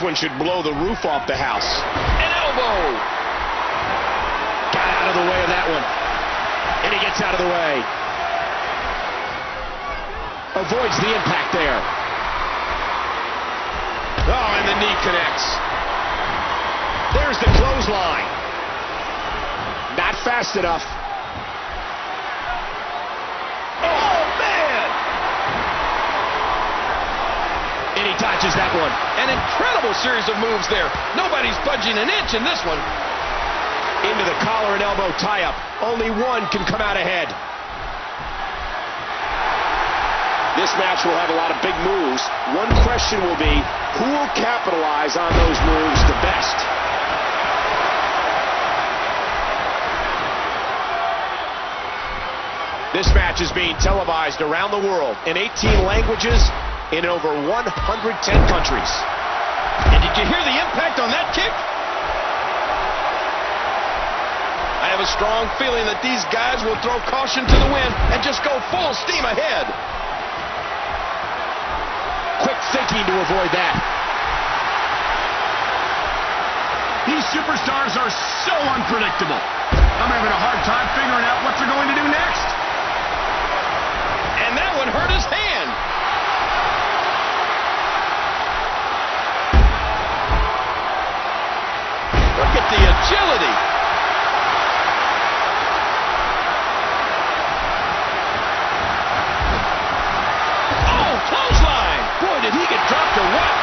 this one should blow the roof off the house. An elbow! Got out of the way of that one. And he gets out of the way. Avoids the impact there. Oh, and the knee connects. There's the clothesline. Not fast enough. Oh, man! And he touches that one. An incredible series of moves there. Nobody's budging an inch in this one. Into the collar and elbow tie-up. Only one can come out ahead. This match will have a lot of big moves. One question will be, who will capitalize on those moves the best? This match is being televised around the world in 18 languages in over 110 countries. And did you hear the impact on that kick? I have a strong feeling that these guys will throw caution to the wind and just go full steam ahead. Quick thinking to avoid that. These superstars are so unpredictable. I'm having a hard time figuring out what they're going to do next. And that one hurt his hand. Agility. Oh, clothesline. Boy, did he get dropped or what?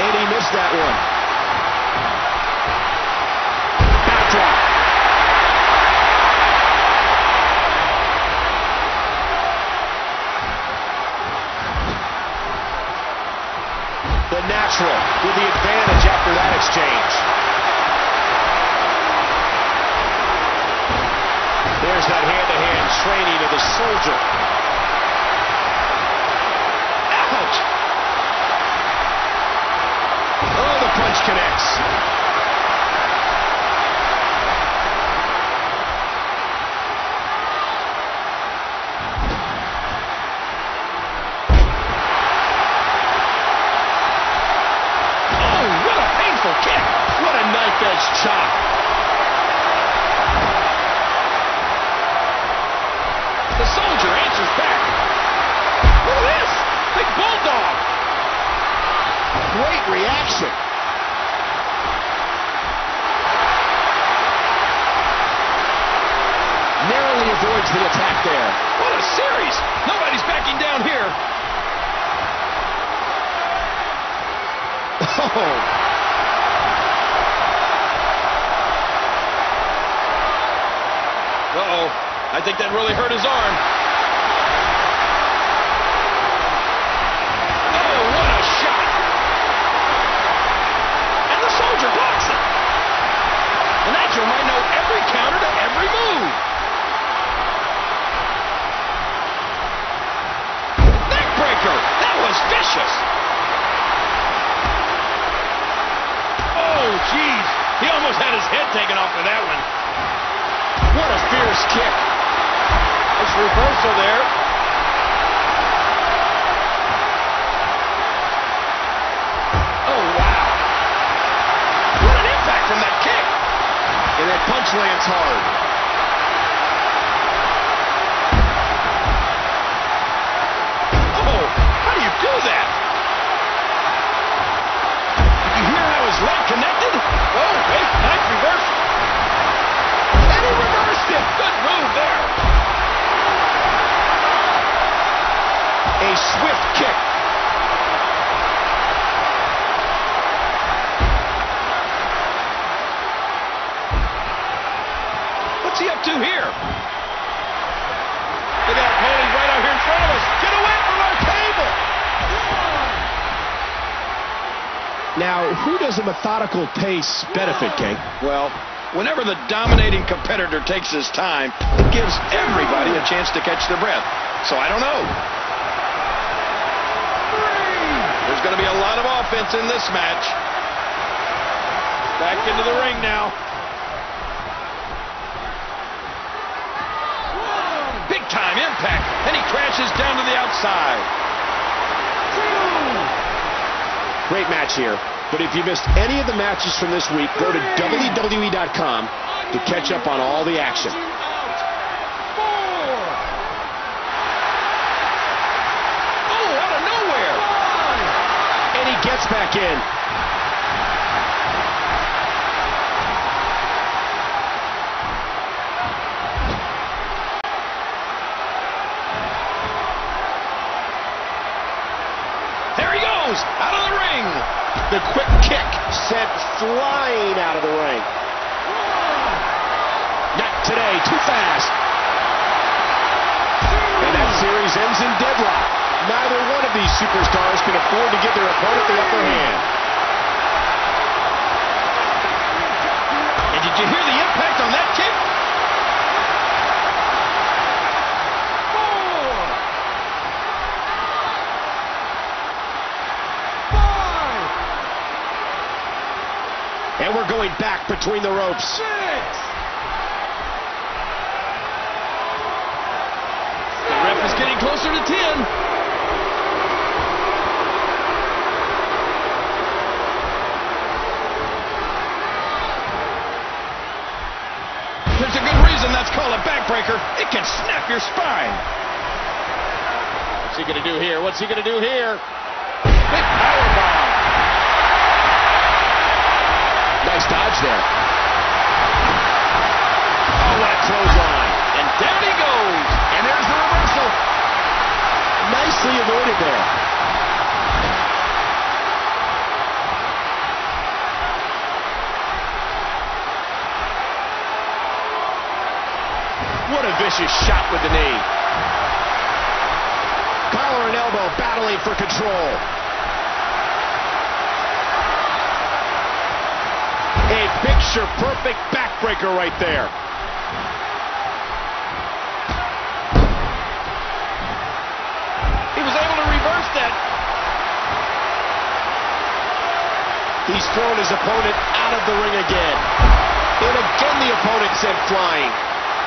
And he missed that one. There. Oh, wow. What an impact from that kick. And that punch lands hard. Methodical pace benefit, King? Well, whenever the dominating competitor takes his time, it gives everybody a chance to catch their breath. So I don't know. There's going to be a lot of offense in this match. Back into the ring now. Big time impact, and he crashes down to the outside. Great match here. But if you missed any of the matches from this week, go to WWE.com to catch up on all the action. Oh, out of nowhere. And he gets back in. Flying out of the ring. Not today, too fast. And that series ends in deadlock. Neither one of these superstars can afford to give their opponent the upper hand. And did you hear the impact between the ropes. The ref is getting closer to 10. There's a good reason that's called a backbreaker. It can snap your spine. What's he going to do here? What's he going to do here? Backbreaker right there. He was able to reverse that. He's thrown his opponent out of the ring again. And again the opponent sent flying.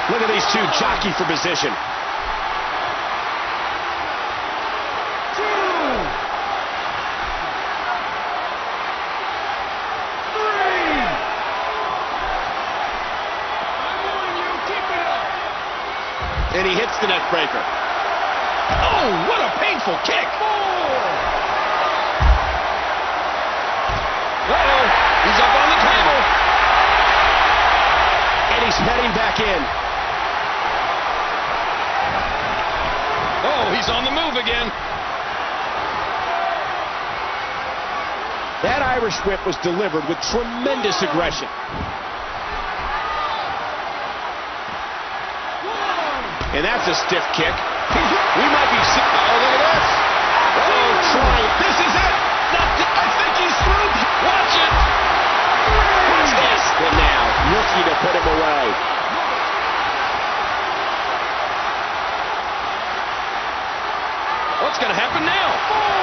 Look at these two jockey for position. And he hits the neck breaker. Oh, what a painful kick. Uh-oh, he's up on the table. And he's heading back in. Oh, he's on the move again. That Irish whip was delivered with tremendous aggression. And that's a stiff kick. We might be seeing. Oh, look at this. Oh, trying. This is it. I think he's through. Watch it. Watch this. And now, looking to put him away. What's going to happen now?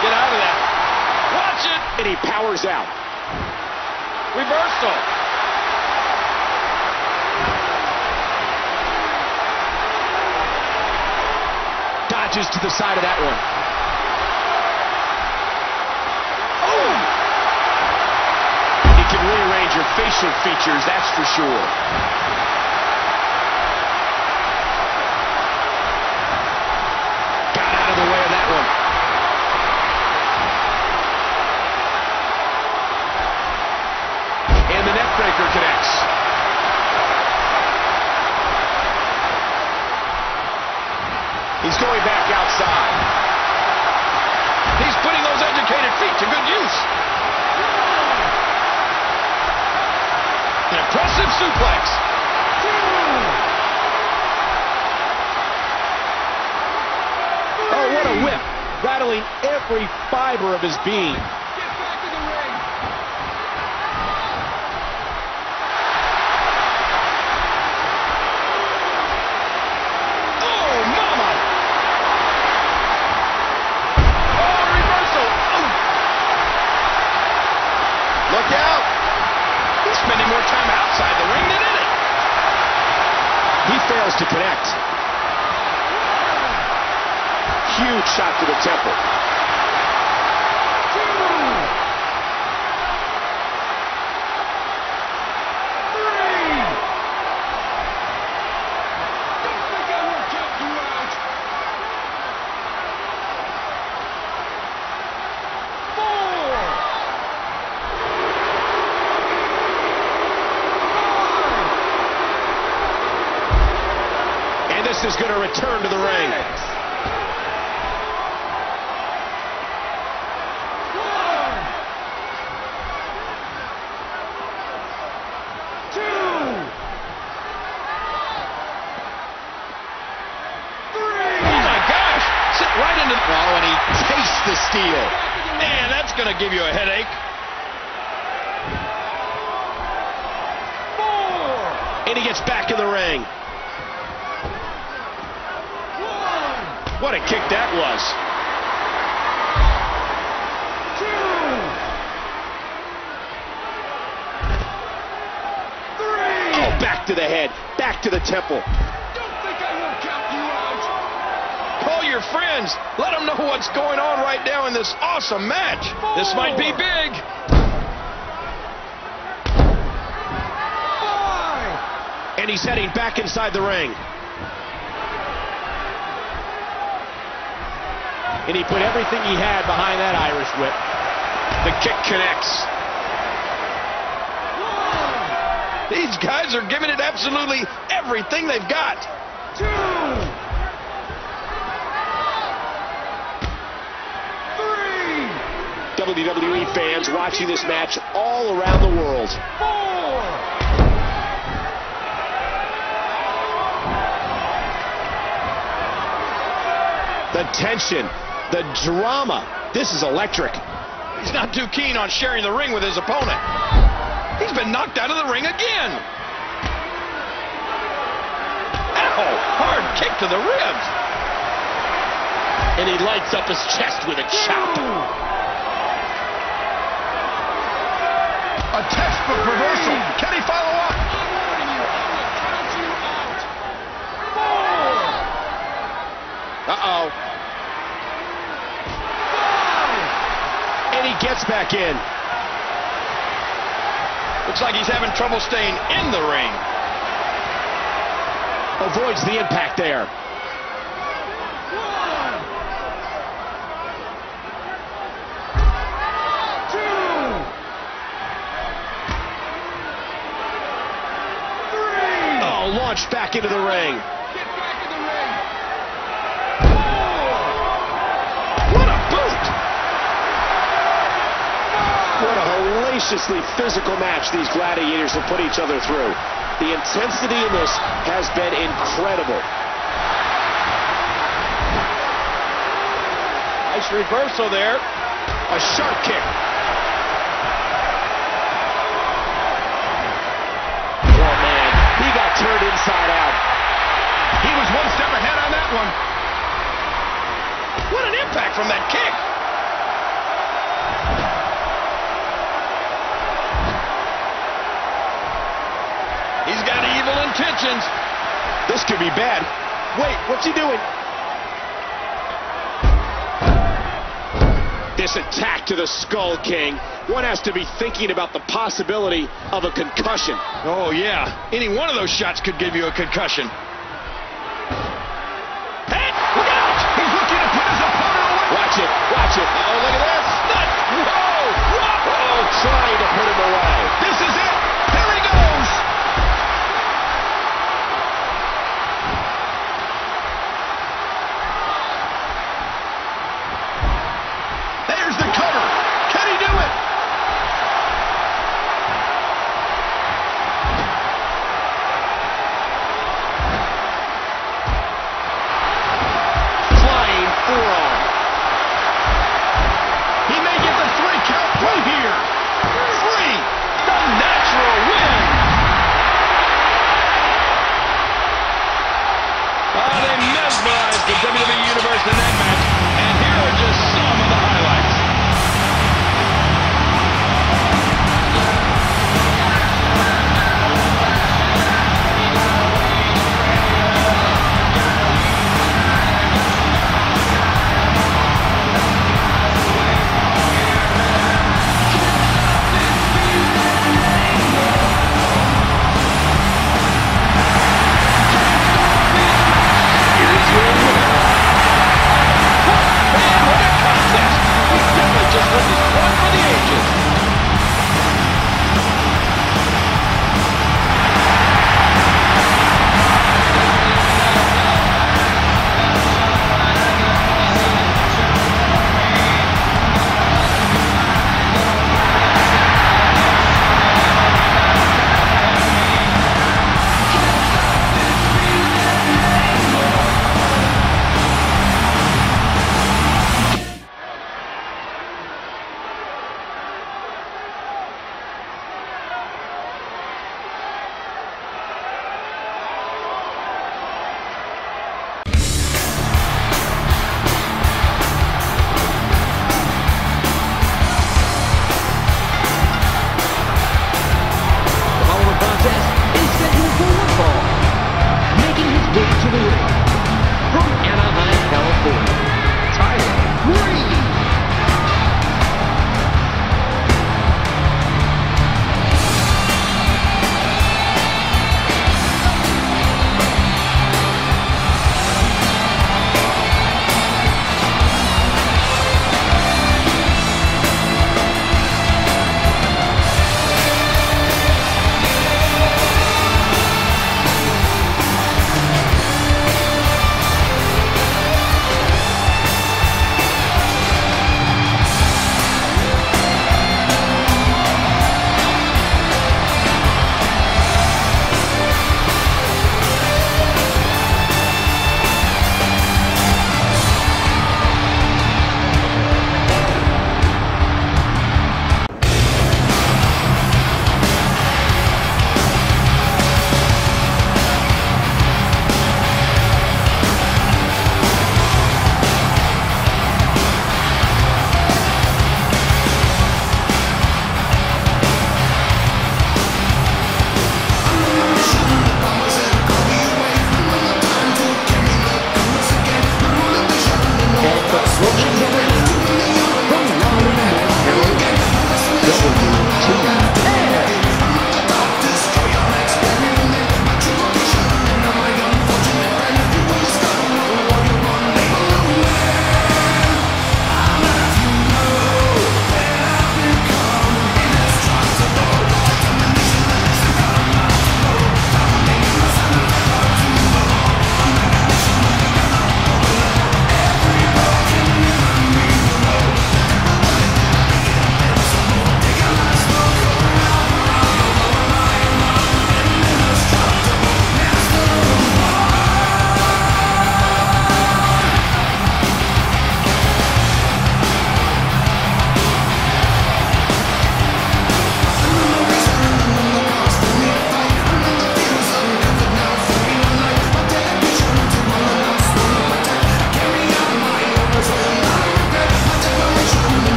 Get out of that. Watch it! And he powers out. Reversal. Dodges to the side of that one. Oh! He can rearrange your facial features, that's for sure. He's going back outside. He's putting those educated feet to good use. An impressive suplex. Oh, what a whip. Rattling every fiber of his being. Oh, mama! Oh, reversal. Oh. Look out. He's spending more time outside the ring than in it. He fails to connect. Huge shot to the temple. And this is going to return to the ring. Oh, my gosh. Sit right into the... Oh, and he tastes the steel. Man, that's going to give you a headache. And he gets back in the ring. What a kick that was. Oh, back to the head, back to the temple. Don't think I will count you out. Call your friends. Let them know what's going on right now in this awesome match. This might be big. And he's heading back inside the ring. And he put everything he had behind that Irish whip. The kick connects. These guys are giving it absolutely everything they've got. WWE fans watching this match all around the world. The tension, the drama. This is electric. He's not too keen on sharing the ring with his opponent. He's been knocked out of the ring again. Ow! Hard kick to the ribs. And he lights up his chest with a chop. A textbook reversal. Can he follow up? Uh-oh. And he gets back in. Looks like he's having trouble staying in the ring. Avoids the impact there. Oh, launched back into the ring. A hellaciously physical match these gladiators have put each other through. The intensity in this has been incredible. Nice reversal there. A sharp kick. Oh, man. He got turned inside out. He was one step ahead on that one. What an impact from that kick. This could be bad. Wait, what's he doing? This attack to the Skull King. One has to be thinking about the possibility of a concussion. Oh, yeah. Any one of those shots could give you a concussion.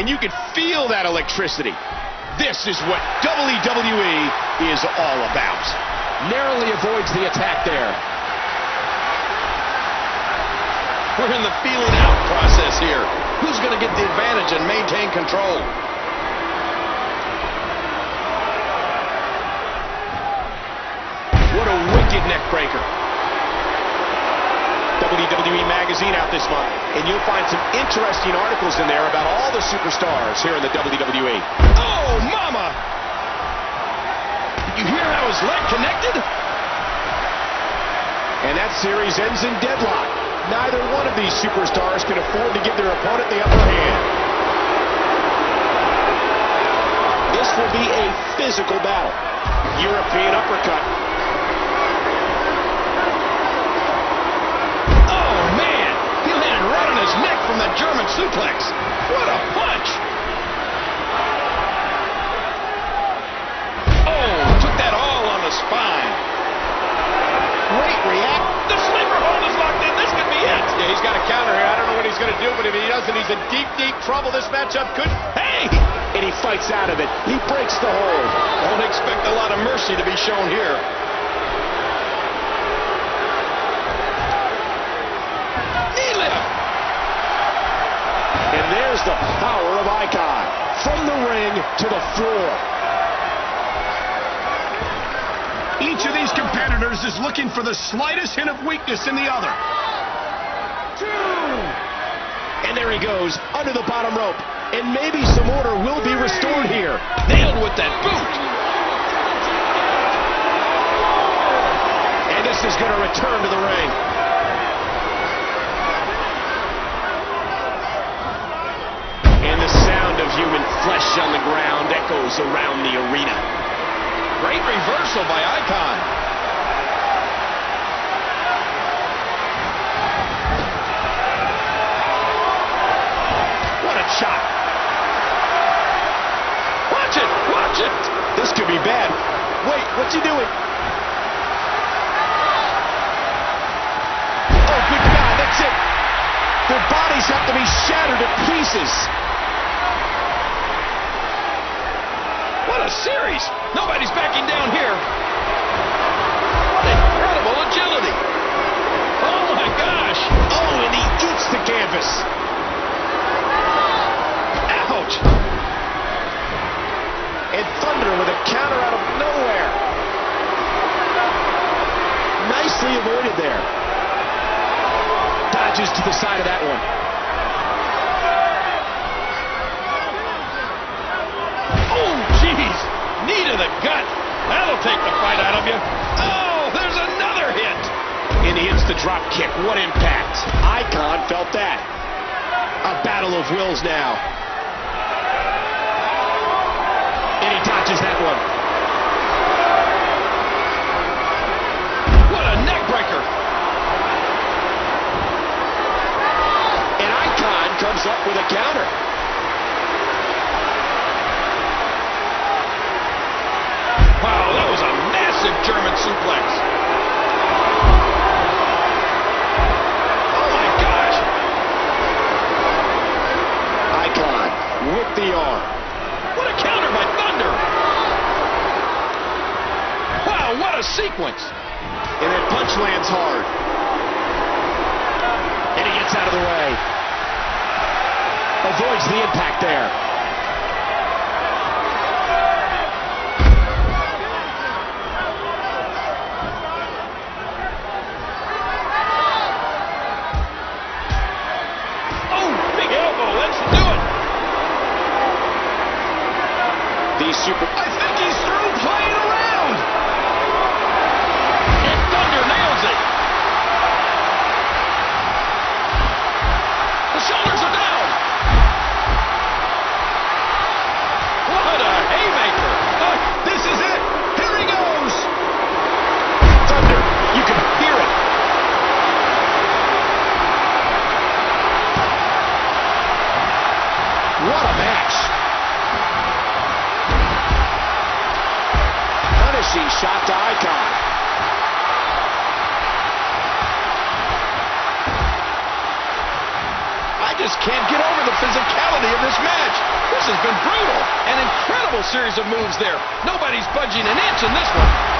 And you can feel that electricity. This is what WWE is all about. Narrowly avoids the attack there. We're in the feeling out process here. Who's going to get the advantage and maintain control? What a wicked neck breaker. WWE Magazine out this month, and you'll find some interesting articles in there about all the superstars here in the WWE. Oh, mama! Did you hear how his leg connected? And that series ends in deadlock. Neither one of these superstars can afford to give their opponent the upper hand. This will be a physical battle. European uppercut. Oh, man! He landed right on his neck from that German suplex. What a punch! Oh, took that all on the spine. Great react. The sleeper hold is locked in. This could be it. Yeah, he's got a counter here. I don't know what he's going to do, but if he doesn't, he's in deep, deep trouble. This matchup could... Hey! And he fights out of it. He breaks the hold. Don't expect a lot of mercy to be shown here. Icon. From the ring to the floor. Each of these competitors is looking for the slightest hint of weakness in the other. And there he goes, under the bottom rope. And maybe some order will be restored here. Nailed with that boot. And this is going to return to the ring. Around the arena. Great reversal by Icon. What a shot. Watch it. Watch it. This could be bad. Wait, what's he doing? Oh, good God, that's it. Their bodies have to be shattered to pieces. What series. Nobody's backing down here. What incredible agility. Oh, my gosh. Oh, and he eats the canvas. Ouch. And Thunder with a counter out of nowhere. Nicely avoided there. Dodges to the side of that one. Drop kick. What impact. Icon felt that. A battle of wills now. And he dodges that one. can't get over the physicality of this match. This has been brutal. An incredible series of moves there. Nobody's budging an inch in this one.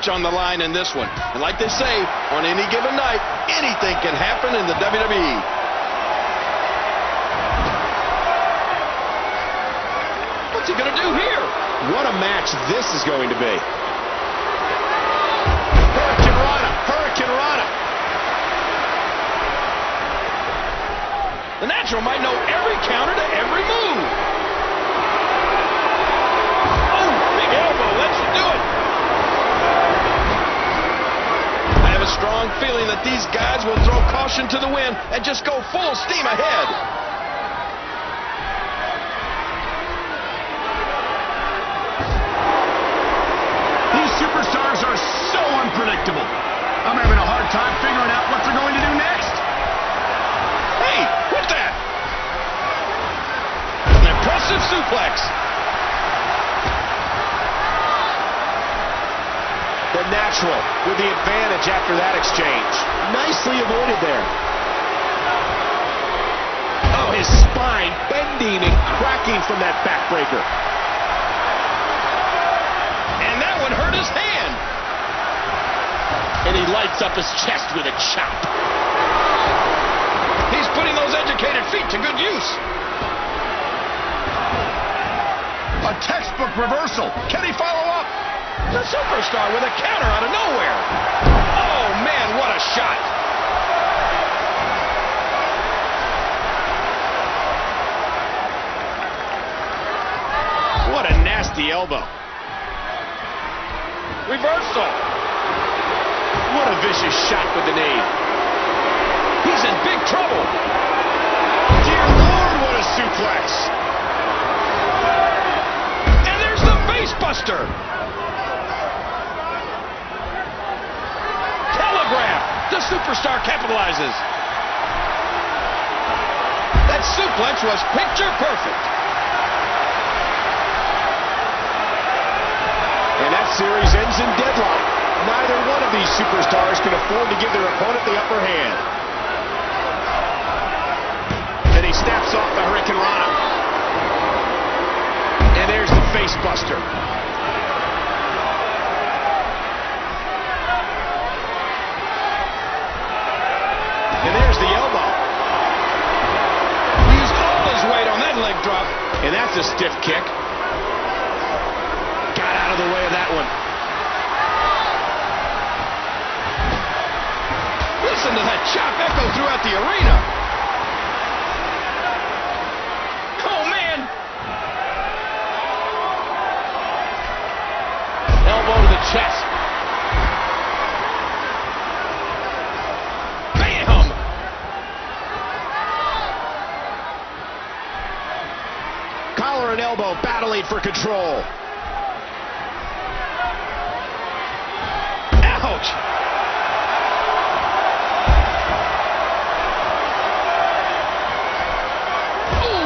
much on the line in this one. And like they say, on any given night, anything can happen in the WWE. What's he going to do here? What a match this is going to be. Hurricanrana! Hurricane Rana! The natural might know every counter to strong feeling that these guys will throw caution to the wind and just go full steam ahead. Advantage after that exchange. Nicely avoided there. Oh, his spine bending and cracking from that backbreaker. And that one hurt his hand. And he lights up his chest with a chop. He's putting those educated feet to good use. A textbook reversal. Can he follow up? The superstar with a counter out of nowhere. Oh, man, what a shot. What a nasty elbow. Reversal. What a vicious shot with the knee. He's in big trouble. Dear Lord, what a suplex. And there's the face The superstar capitalizes. That suplex was picture perfect. And that series ends in deadlock. Neither one of these superstars can afford to give their opponent the upper hand. And he snaps off the Hurricanrana. And there's the face a stiff kick. Collar and elbow battling for control. Ouch.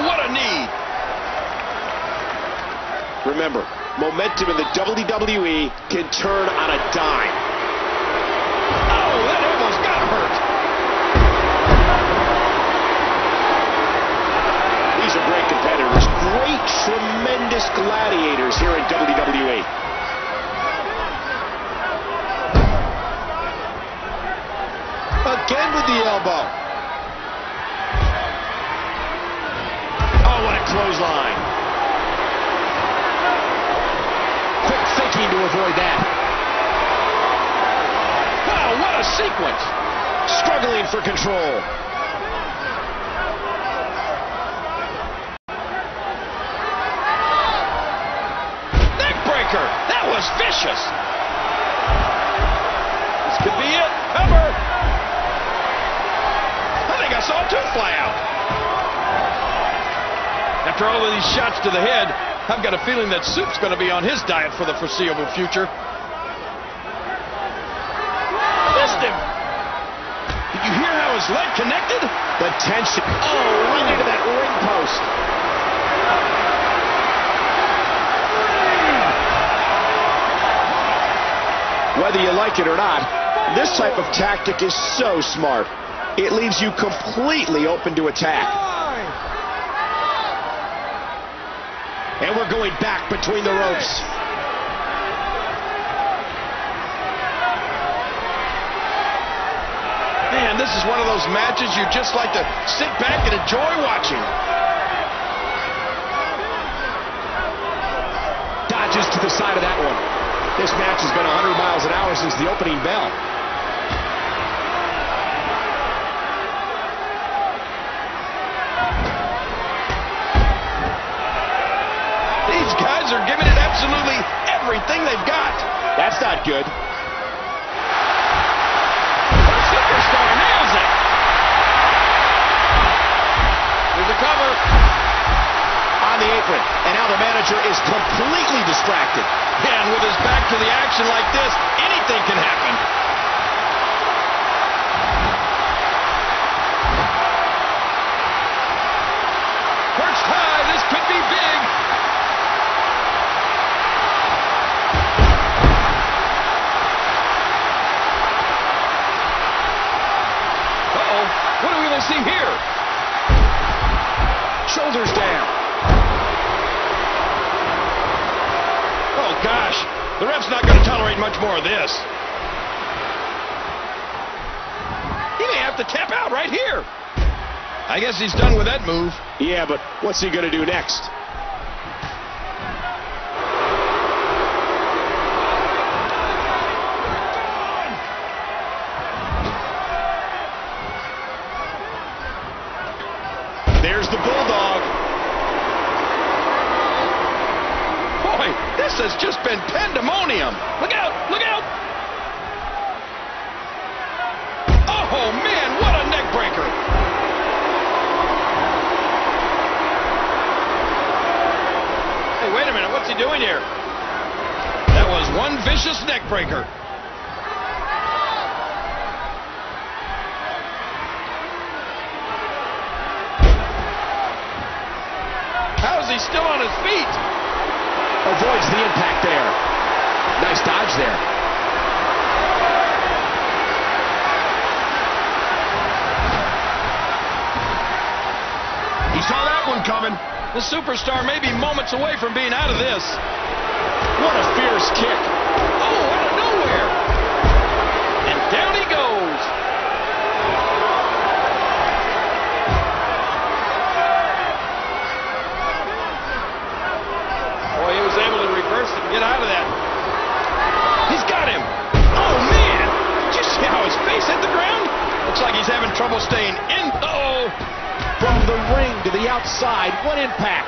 What a knee. Remember, momentum in the WWE can turn on a dime. Tremendous gladiators here in WWE. Again with the elbow. Oh, what a clothesline. Quick thinking to avoid that. Wow, what a sequence. Struggling for control. This could be it. Cover. I think I saw two fly out. After all of these shots to the head, I've got a feeling that Soup's going to be on his diet for the foreseeable future. Missed him. Did you hear how his leg connected? The tension. Oh, right into that ring post. Whether you like it or not, this type of tactic is so smart. It leaves you completely open to attack. And we're going back between the ropes. Man, this is one of those matches you just like to sit back and enjoy watching. Dodges to the side of that one. This match has been 100 miles an hour since the opening bell. These guys are giving it absolutely everything they've got. That's not good. Apron. And now the manager is completely distracted. And with his back to the action like this, anything can happen. More of this. He may have to tap out right here. I guess he's done with that move. Yeah, but what's he going to do next? How is he still on his feet? Avoids the impact there. Nice dodge there. He saw that one coming. The superstar may be moments away from being out of this. What a fierce kick. Outside. What impact?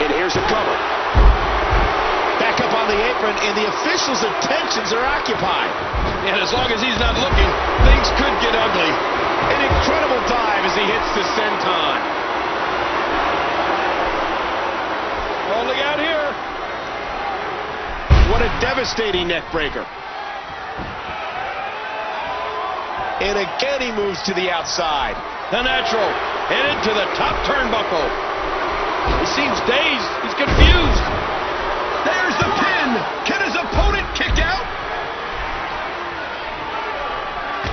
And here's a cover. Back up on the apron, and the officials' attentions are occupied. And as long as he's not looking, things could get ugly. An incredible dive as he hits the senton. Oh, look out here. What a devastating neck breaker. And again he moves to the outside. The natural headed to the top turnbuckle. He seems dazed. He's confused. There's the pin. Can his opponent kick out?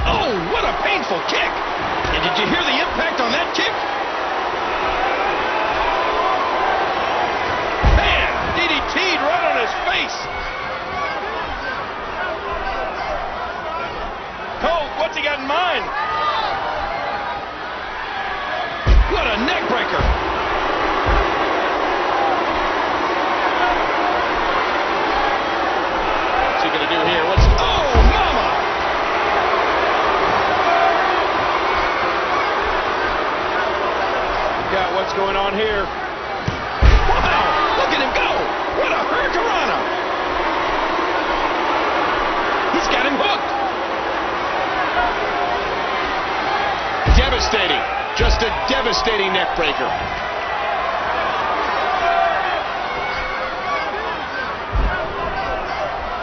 Oh, what a painful kick. And did you hear the impact on that kick? Man, DDT'd right on his face. Cole, what's he got in mind? What a neck breaker. What's he gonna do here? What's oh mama? Got what's going on here? Wow! Look at him go! What a hurricanrana! He's got him hooked. Devastating. Just a devastating neck breaker.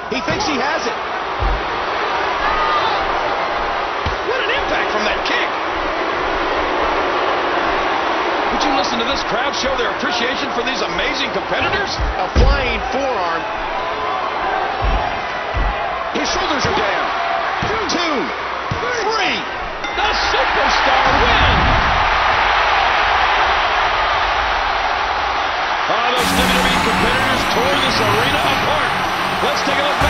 He thinks he has it. Listen to this crowd show their appreciation for these amazing competitors? A flying forearm. His shoulders are down. Two, three. The superstar wins! Oh, those WWE competitors tore this arena apart. Let's take a look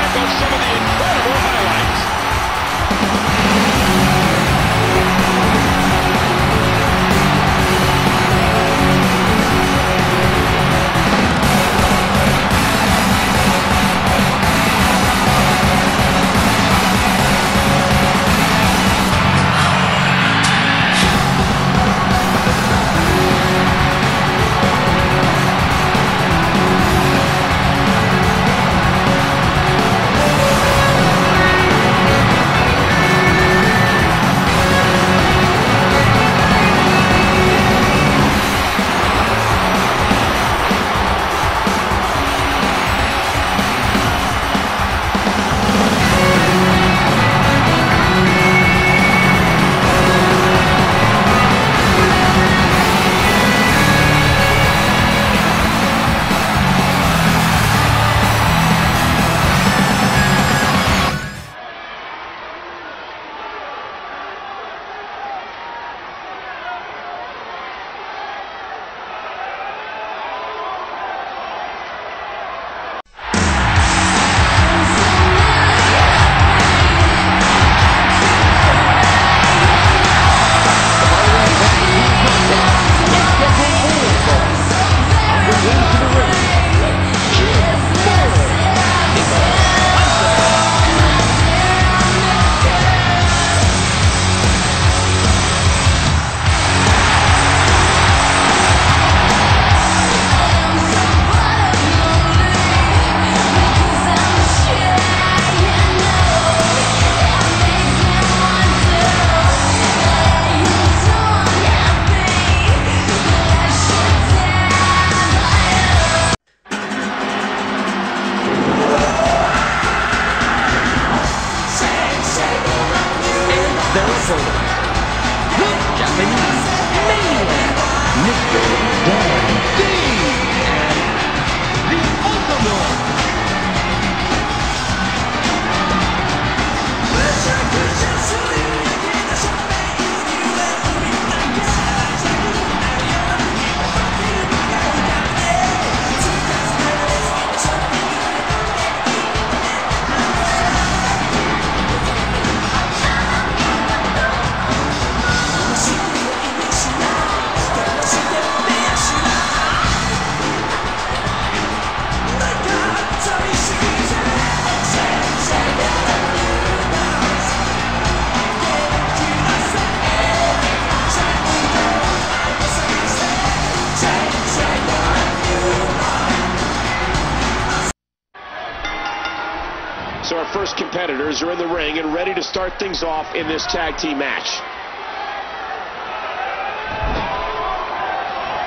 things off in this tag team match.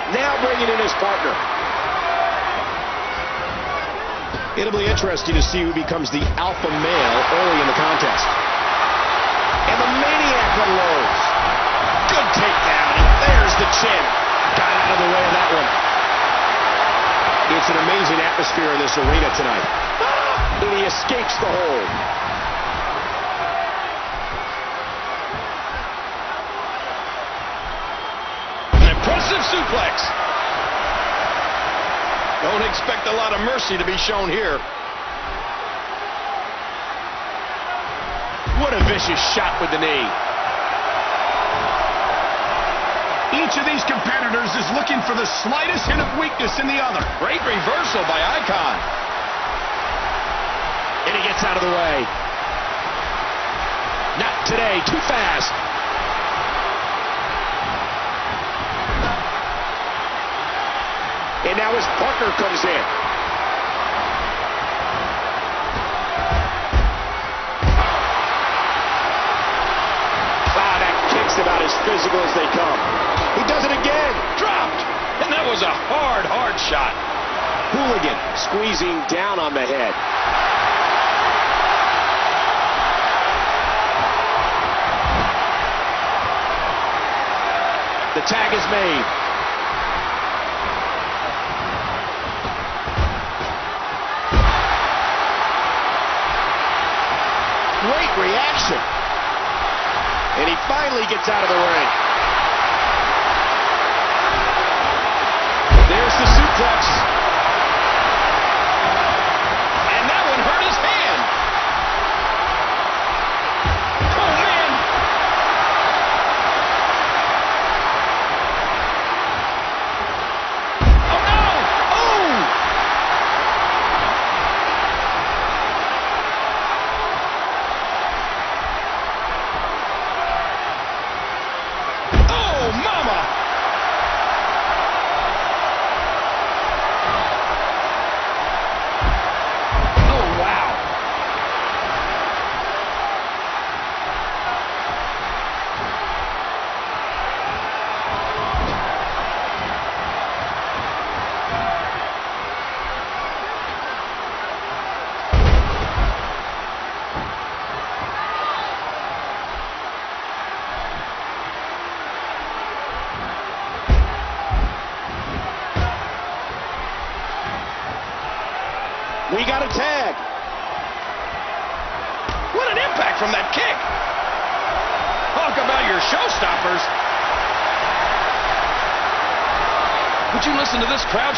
Now bringing in his partner. It'll be interesting to see who becomes the alpha male early in the contest. And the Maniac unloads. Good takedown, and there's the chin. Got out of the way of that one. It's an amazing atmosphere in this arena tonight. Ah! And he escapes the hold. Suplex. Don't expect a lot of mercy to be shown here. What a vicious shot with the knee. Each of these competitors is looking for the slightest hint of weakness in the other. Great reversal by Icon. And he gets out of the way. Not today, too fast. And now his partner comes in. Ah, that kicks about as physical as they come. He does it again. Dropped. And that was a hard, hard shot. Hooligan squeezing down on the head. The tag is made. Finally gets out of the ring. There's the suplex.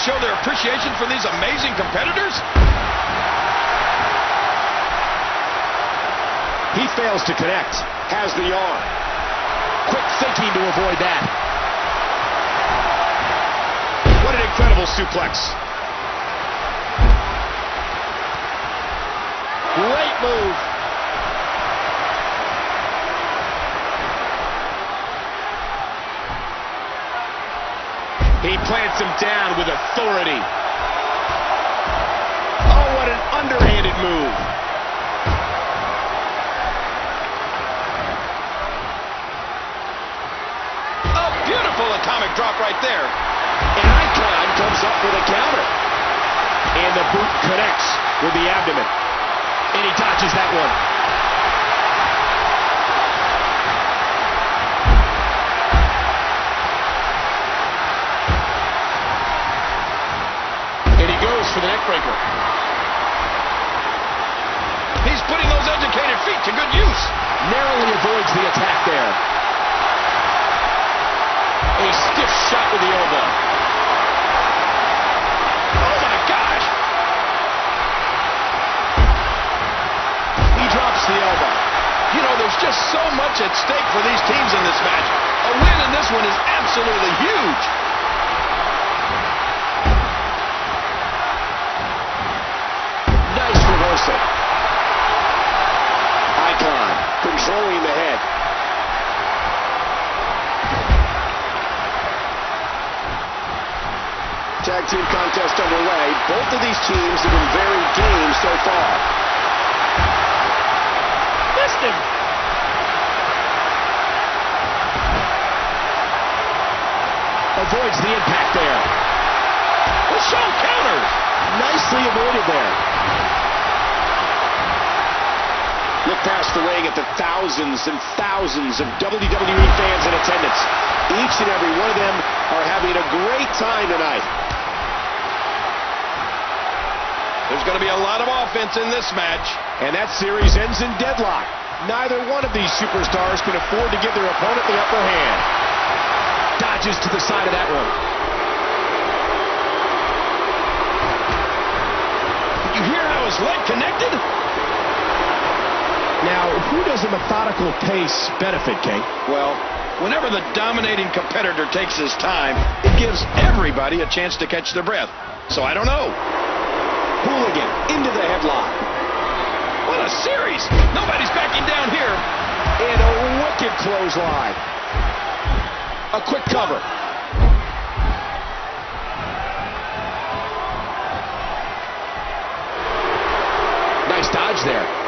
Show their appreciation for these amazing competitors? He fails to connect. Has the arm. Quick thinking to avoid that. What an incredible suplex. Great move. He plants him down with authority. Oh, what an underhanded move. A beautiful atomic drop right there. And Icon comes up with a counter. And the boot connects with the abdomen. And he dodges that one. To good use. Narrowly avoids the attack there. A stiff shot with the elbow. Oh my gosh. He drops the elbow. You know, there's just so much at stake for these teams in this match. A win in this one is absolutely huge. Team contest underway. Both of these teams have been very game so far. Missed him. Avoids the impact there. Well, Shawn counters. Nicely avoided there. Look past the ring at the thousands and thousands of WWE fans in attendance. Each and every one of them are having a great time tonight. There's going to be a lot of offense in this match. And that series ends in deadlock. Neither one of these superstars can afford to give their opponent the upper hand. Dodges to the side of that one. Did you hear how his leg connected? Now, who does a methodical pace benefit, King? Well, whenever the dominating competitor takes his time, it gives everybody a chance to catch their breath. So I don't know. Hooligan into the headlock. What a series! Nobody's backing down here. And a wicked clothesline. A quick cover. Nice dodge there.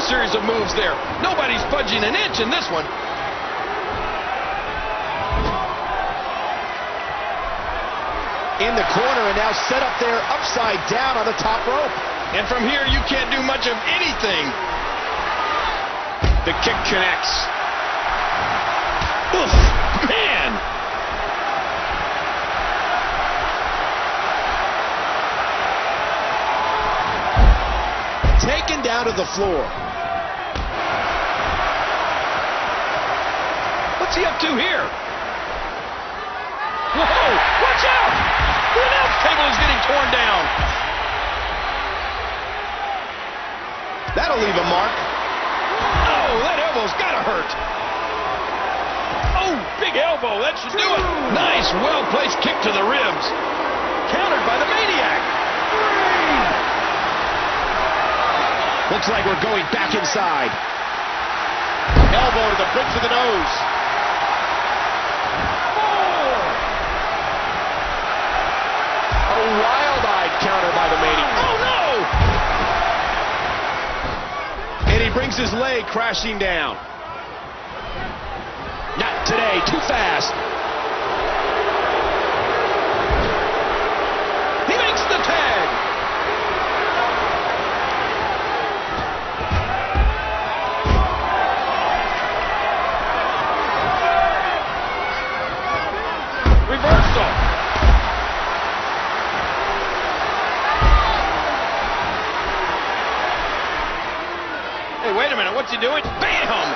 series of moves there. Nobody's budging an inch in this one. In the corner and now set up there upside down on the top rope. And from here, you can't do much of anything. The kick connects. Oof, man! Taken down to the floor. What's he up to here? Whoa! Watch out! The announce table is getting torn down. That'll leave a mark. Oh, that elbow's gotta hurt. Oh, big elbow. That should do it. Nice, well-placed kick to the ribs. Countered by the Maniac. Looks like we're going back inside. Elbow to the bridge of the nose. Brings his leg crashing down. Not today, too fast. Wait a minute. What's he doing? Bam!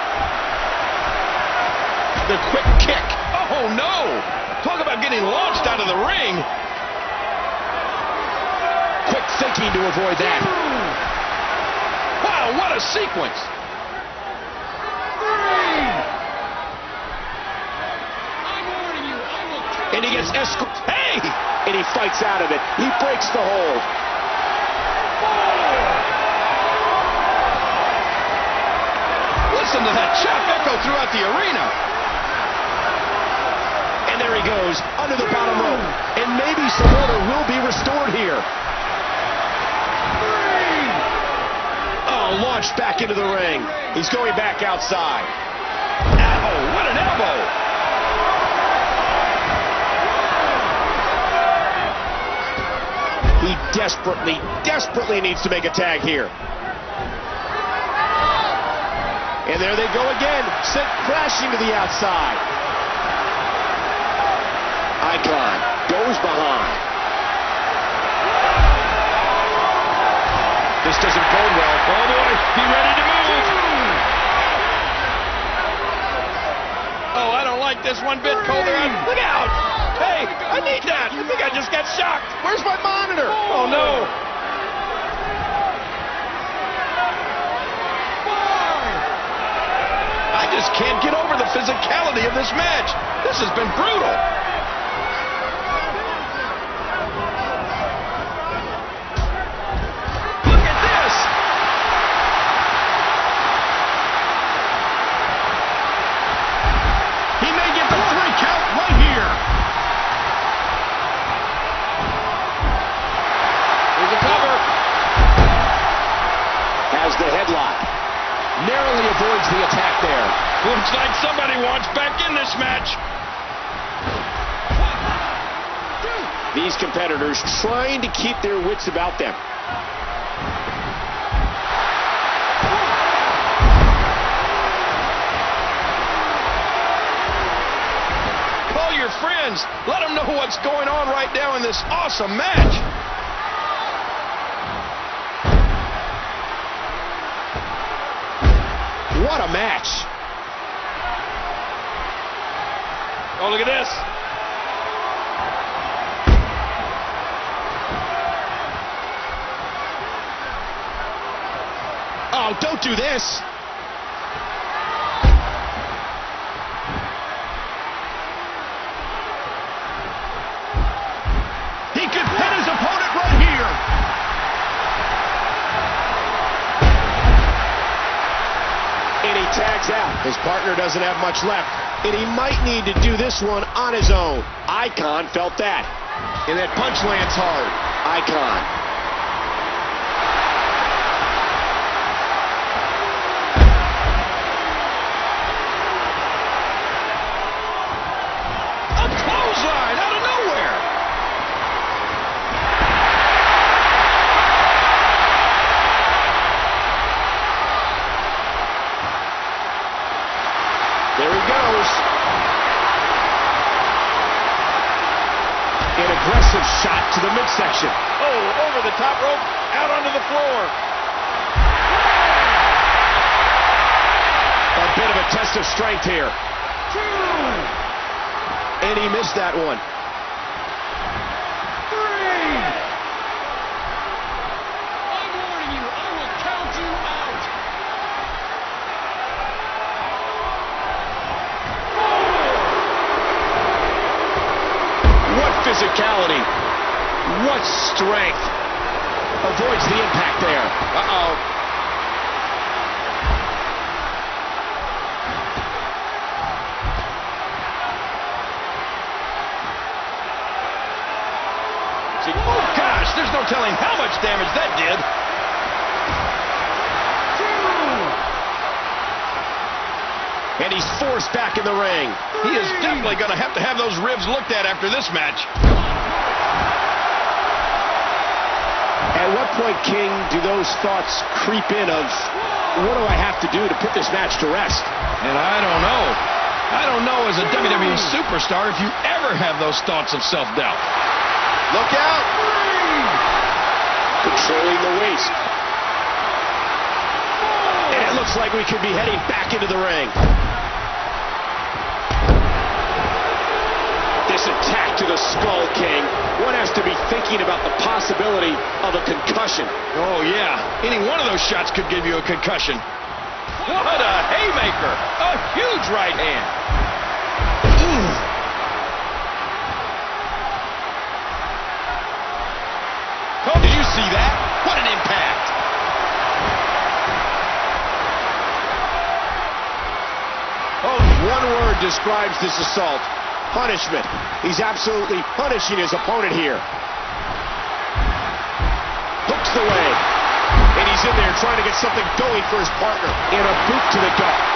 The quick kick. Oh, no! Talk about getting launched out of the ring. Quick thinking to avoid that. Wow, what a sequence! And he gets escorted. Hey! And he fights out of it. He breaks the hold. Listen to that chop echo throughout the arena. And there he goes, under the bottom rope. And maybe some order will be restored here. Oh, launched back into the ring. He's going back outside. Ow, what an elbow! He desperately, desperately needs to make a tag here. And there they go again, sent crashing to the outside. Icon goes behind. This doesn't bode well. Oh boy, be ready to move. Oh, I don't like this one bit, Colder. Look out! Hey, I need that. I think I just got shocked. Where's my monitor? Oh no! I just can't get over the physicality of this match. This has been brutal. Competitors trying to keep their wits about them. Call your friends. Let them know what's going on right now in this awesome match. What a match. Oh, look at this. Oh, don't do this. He could pin his opponent right here. And he tags out. His partner doesn't have much left. And he might need to do this one on his own. Icon felt that. And that punch lands hard. Icon. What strength. Avoids the impact there. Uh-oh. Oh, gosh, there's no telling how much damage that did. And he's forced back in the ring. He is definitely going to have to have those ribs looked at after this match. Point, King, do those thoughts creep in of, what do I have to do to put this match to rest? And I don't know. I don't know as a WWE superstar if you ever have those thoughts of self-doubt. Look out! Controlling the waist. And it looks like we could be heading back into the ring. This attack the Skull King. One has to be thinking about the possibility of a concussion. Oh, yeah. Any one of those shots could give you a concussion. What a haymaker! A huge right hand. Oh, did you see that? What an impact! Oh, one word describes this assault. Punishment. He's absolutely punishing his opponent here. Hooks the leg. And he's in there trying to get something going for his partner. And a boot to the gut.